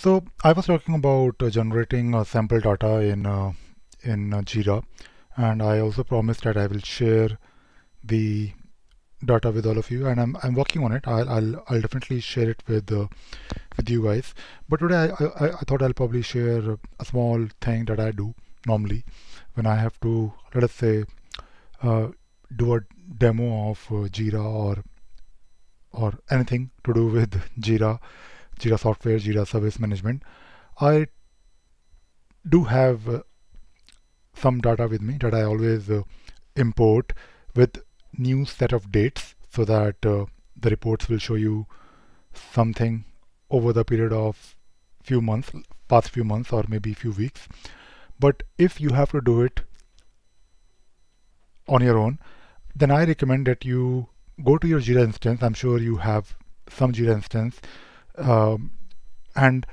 So I was talking about uh, generating uh, sample data in uh, in Jira, and I also promised that I will share the data with all of you, and I'm I'm working on it. I'll I'll, I'll definitely share it with uh, with you guys. But today I, I I thought I'll probably share a small thing that I do normally when I have to let us say uh, do a demo of uh, Jira or or anything to do with Jira Jira Software, Jira Service Management, I do have uh, some data with me that I always uh, import with new set of dates so that uh, the reports will show you something over the period of few months, past few months or maybe few weeks. But if you have to do it on your own, then I recommend that you go to your Jira instance. I'm sure you have some Jira instance um, and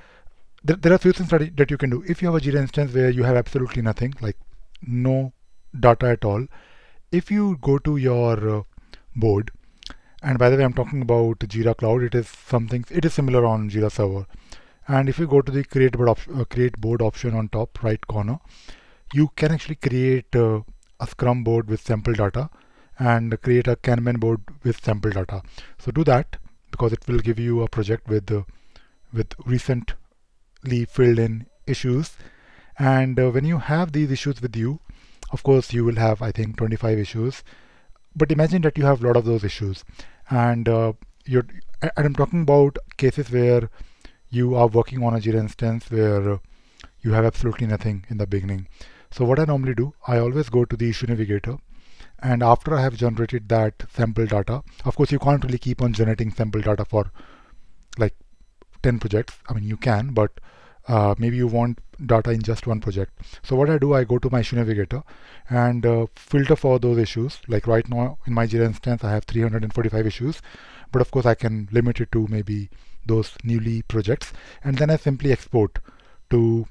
th there are a few things that, that you can do. If you have a Jira instance where you have absolutely nothing, like no data at all, if you go to your uh, board, and by the way, I'm talking about Jira Cloud, it is something, it is similar on Jira Server. And if you go to the create board, op uh, create board option on top right corner, you can actually create uh, a Scrum board with sample data and create a Kanban board with sample data. So do that because it will give you a project with uh, with recently filled in issues. And uh, when you have these issues with you of course you will have I think 25 issues. But imagine that you have a lot of those issues. And uh, you're and I'm talking about cases where you are working on a Jira instance where uh, you have absolutely nothing in the beginning. So what I normally do I always go to the issue navigator and after I have generated that sample data of course you can't really keep on generating sample data for like 10 projects. I mean you can but uh, maybe you want data in just one project. So what I do I go to my issue navigator and uh, filter for those issues. Like right now in my Jira instance I have 345 issues but of course I can limit it to maybe those newly projects. And then I simply export to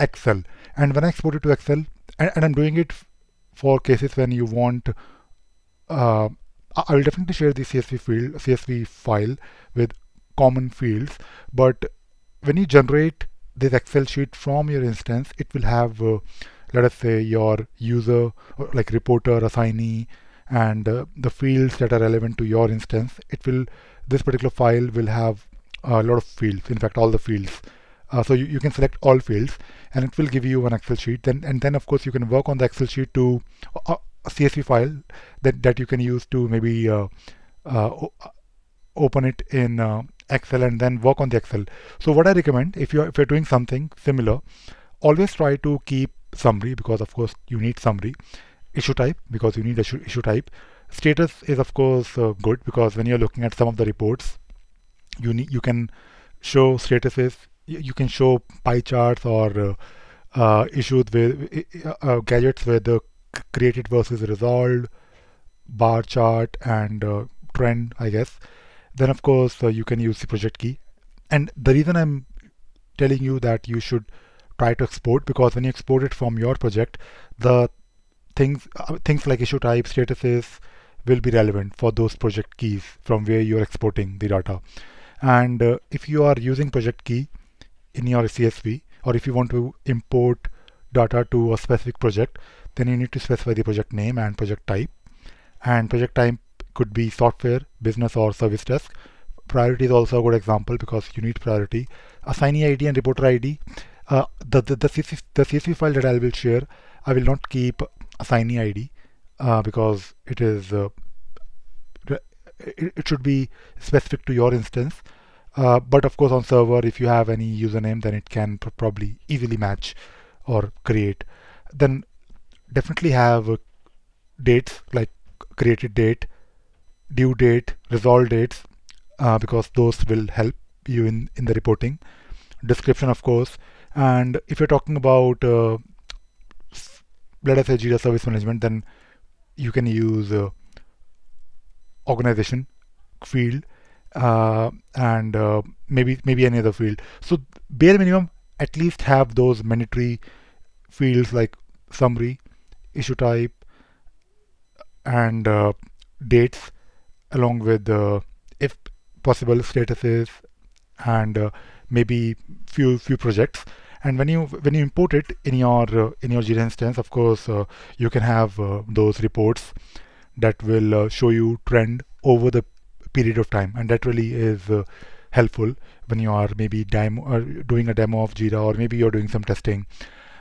Excel. And when I export it to Excel and, and I'm doing it for cases when you want uh, I will definitely share the CSV field CSV file with common fields but when you generate this Excel sheet from your instance it will have uh, let us say your user like reporter assignee and uh, the fields that are relevant to your instance. It will this particular file will have a lot of fields in fact all the fields uh, so you, you can select all fields and it will give you an Excel sheet. Then and then of course you can work on the Excel sheet to uh, a CSV file that that you can use to maybe uh, uh, open it in uh, Excel and then work on the Excel. So what I recommend if you if you're doing something similar, always try to keep summary because of course you need summary. Issue type because you need issue, issue type. Status is of course uh, good because when you're looking at some of the reports, you need you can show statuses you can show pie charts or uh, uh, issues with uh, gadgets with the created versus resolved bar chart and trend I guess. Then of course you can use the project key. And the reason I'm telling you that you should try to export because when you export it from your project the things uh, things like issue type statuses will be relevant for those project keys from where you're exporting the data. And uh, if you are using project key in your CSV or if you want to import data to a specific project then you need to specify the project name and project type. And project type could be software business or service desk. Priority is also a good example because you need priority. Assignee ID and reporter ID uh, the, the, the, CSV, the CSV file that I will share I will not keep assignee ID uh, because it is uh, it, it should be specific to your instance uh, but of course on server, if you have any username, then it can pr probably easily match or create. Then definitely have uh, dates like created date, due date, resolved dates, uh, because those will help you in, in the reporting. Description, of course. And if you're talking about, uh, let us say Jira Service Management, then you can use uh, organization field uh, and uh, maybe maybe any other field. So bare minimum, at least have those mandatory fields like summary, issue type, and uh, dates, along with if possible statuses and uh, maybe few few projects and when you when you import it in your uh, in your Jira instance of course uh, you can have uh, those reports that will uh, show you trend over the period of time and that really is uh, helpful when you are maybe demo or doing a demo of Jira or maybe you're doing some testing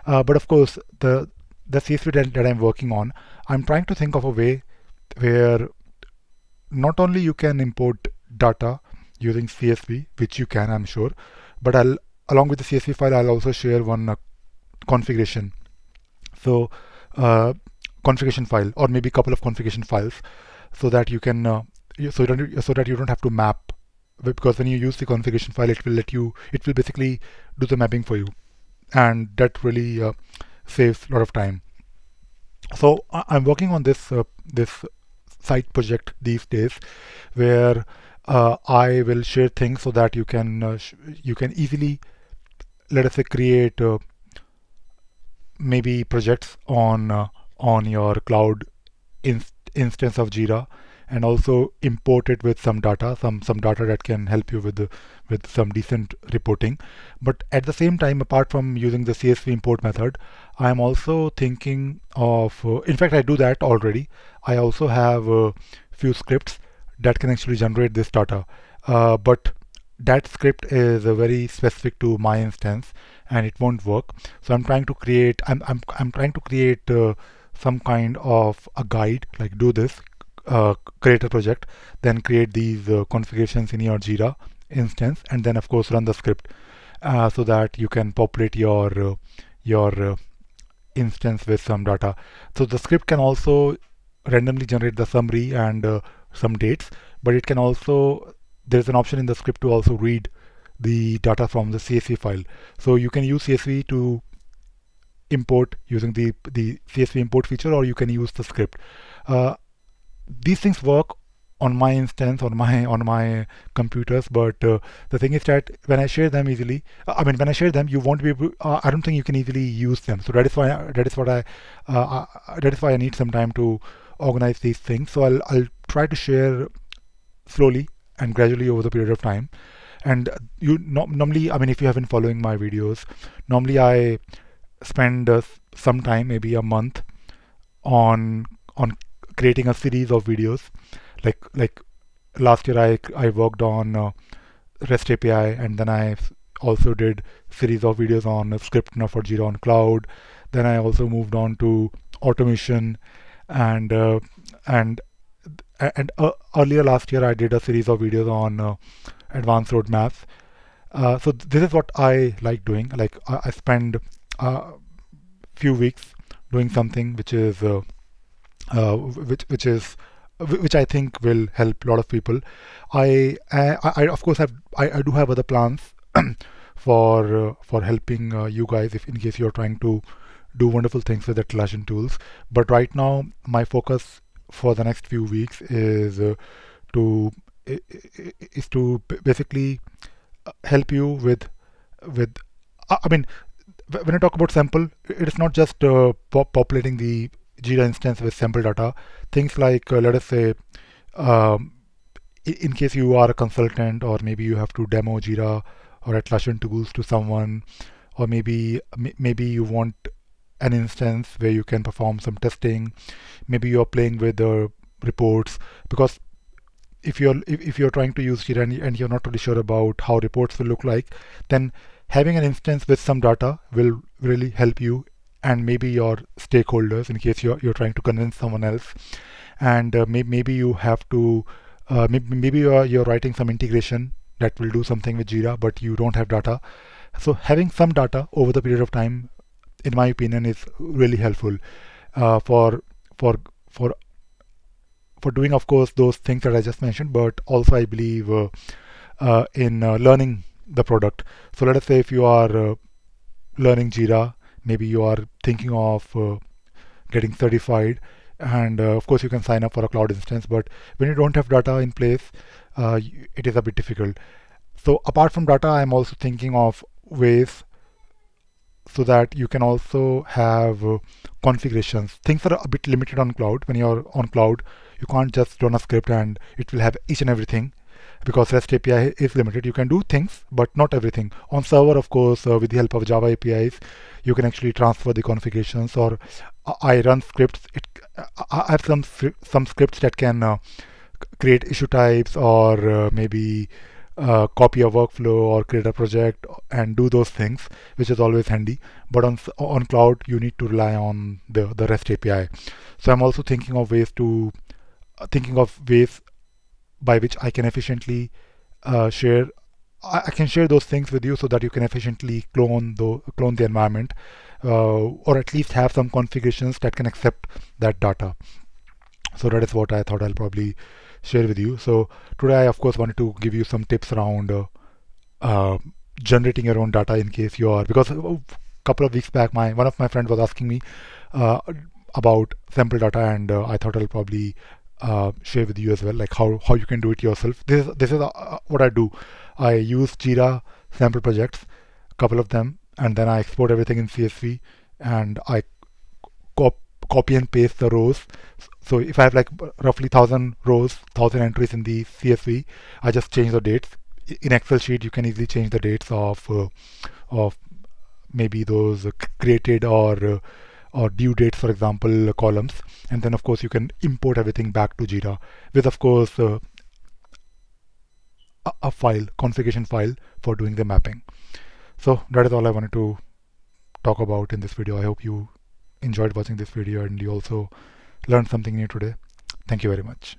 but of course the the CSV that, that I'm working on I'm trying to think of a way where not only you can import data using CSV, which you can, I'm sure, but I'll along with the CSV file, I'll also share one uh, configuration. So uh, configuration file, or maybe a couple of configuration files, so that you can uh, so you don't so that you don't have to map because when you use the configuration file, it will let you it will basically do the mapping for you, and that really uh, saves a lot of time. So I'm working on this uh, this side project these days, where uh, I will share things so that you can uh, you can easily let us say create uh, maybe projects on uh, on your cloud inst instance of Jira and also import it with some data some some data that can help you with the, with some decent reporting but at the same time apart from using the CSV import method I am also thinking of uh, in fact I do that already I also have a few scripts that can actually generate this data. Uh, but that script is very specific to my instance and it won't work. So I'm trying to create, I'm, I'm, I'm trying to create uh, some kind of a guide, like do this, uh, create a project, then create these uh, configurations in your Jira instance, and then of course run the script uh, so that you can populate your your instance with some data. So the script can also randomly generate the summary and some dates, but it can also, there's an option in the script to also read the data from the CSV file. So you can use CSV to import using the, the CSV import feature, or you can use the script. Uh, these things work on my instance on my on my computers but uh, the thing is that when I share them easily I mean when I share them you won't be able uh, I don't think you can easily use them so that is why that is what I uh, uh, that is why I need some time to organize these things so I'll, I'll try to share slowly and gradually over the period of time. And you no, normally, I mean, if you have been following my videos, normally I spend uh, some time, maybe a month, on on creating a series of videos. Like like last year, I I worked on uh, REST API, and then I also did series of videos on script for Jira on cloud. Then I also moved on to automation, and uh, and and uh, earlier last year I did a series of videos on uh, advanced roadmaps. Uh, so th this is what I like doing. Like I, I spend a few weeks doing something which is uh, which which is which I think will help a lot of people. I I, I of course have I, I do have other plans for uh, for helping you guys if in case you're trying to do wonderful things with the Atlassian tools. But right now my focus for the next few weeks is uh, to is to basically uh, help you with with uh, I mean when I talk about sample it is not just uh, populating the Jira instance with sample data things like uh, let us say um, in case you are a consultant or maybe you have to demo Jira or Atlassian tools to someone or maybe maybe you want an instance where you can perform some testing maybe you're playing with the reports because if you're if, you're trying to use Jira and, and you're not really sure about how reports will look like then having an instance with some data will really help you and maybe your stakeholders in case you're, you're trying to convince someone else. And uh, may, maybe you have to uh, maybe, maybe you're, you're writing some integration that will do something with Jira but you don't have data. So having some data over the period of time in my opinion, is really helpful. Uh, for for for for doing, of course, those things that I just mentioned, but also I believe uh, uh, in uh, learning the product. So let us say if you are learning Jira, maybe you are thinking of uh, getting certified, and of course you can sign up for a cloud instance. But when you don't have data in place, it is a bit difficult. So apart from data, I'm also thinking of ways so that you can also have uh, configurations. Things are a bit limited on cloud. When you're on cloud, you can't just run a script and it will have each and everything because REST API is limited. You can do things, but not everything. On server, of course, uh, with the help of Java APIs, you can actually transfer the configurations. Or uh, I run scripts. It, I have some some scripts that can uh, create issue types or uh, maybe uh, copy a workflow or create a project and do those things, which is always handy. But on on cloud, you need to rely on the the REST API. So I'm also thinking of ways to uh, thinking of ways by which I can efficiently uh, share. I, I, can share those things with you so that you can efficiently clone the clone the environment, uh, or at least have some configurations that can accept that data. So that is what I thought I'll probably share with you. So today I of course wanted to give you some tips around uh, uh, generating your own data in case you are because a couple of weeks back my one of my friends was asking me uh, about sample data and uh, I thought I'll probably uh, share with you as well like how, how you can do it yourself. This is, this is uh, what I do. I use Jira sample projects, a couple of them, and then I export everything in CSV and I cop copy and paste the rows so if I have like roughly 1000 rows, 1000 entries in the CSV, I just change the dates. In Excel sheet, you can easily change the dates of uh, of maybe those created or uh, or due dates, for example, columns. And then of course you can import everything back to Jira with of course uh, a, a file, configuration file for doing the mapping. So that is all I wanted to talk about in this video. I hope you enjoyed watching this video and you also learned something new today. Thank you very much.